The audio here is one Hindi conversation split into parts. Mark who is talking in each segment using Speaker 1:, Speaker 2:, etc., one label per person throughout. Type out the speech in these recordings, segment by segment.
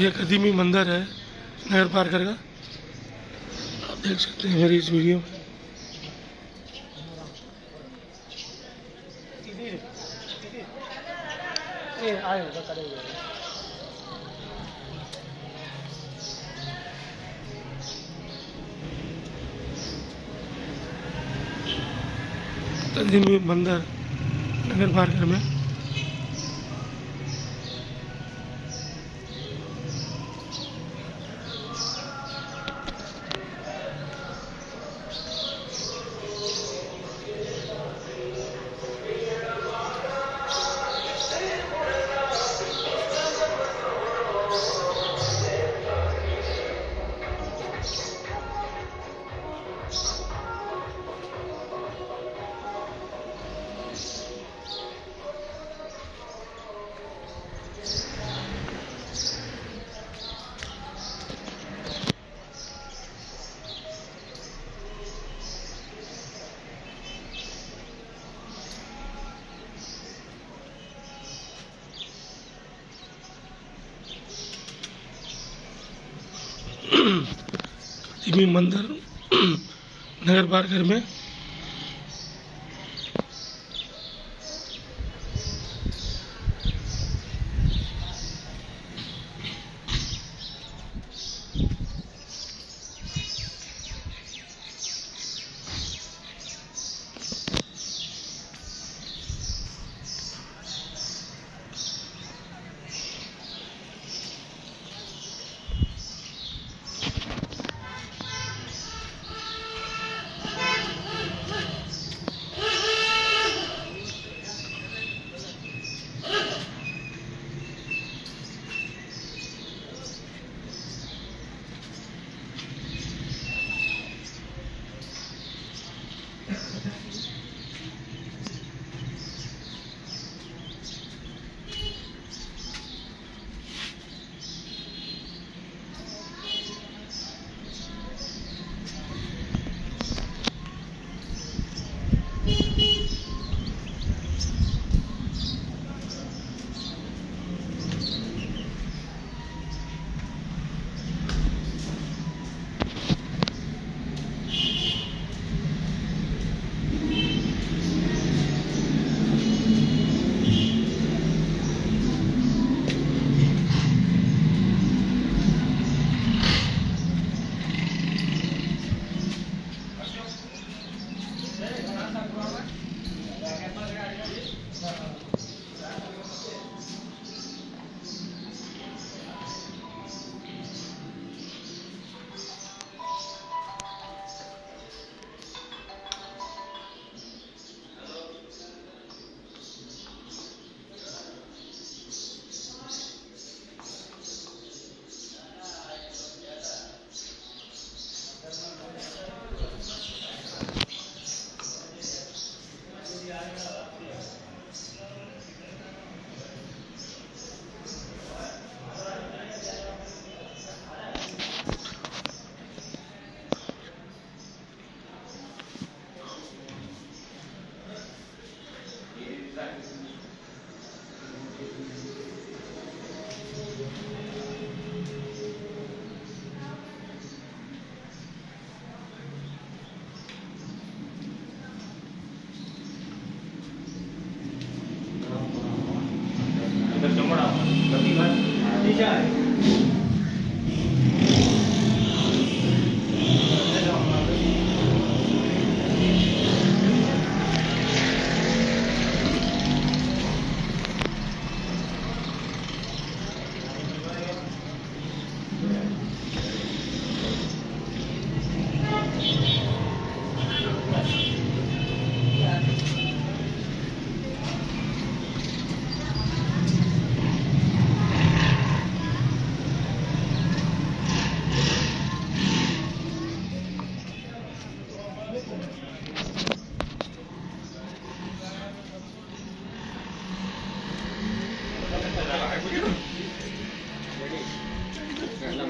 Speaker 1: ये कदीमी मंदिर है नगर पार्कर का आप देख सकते हैं मेरी इस वीडियो में। मंदिर नगर पार्कर में कदीमी मंदिर नगर पार्कर में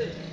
Speaker 2: Good.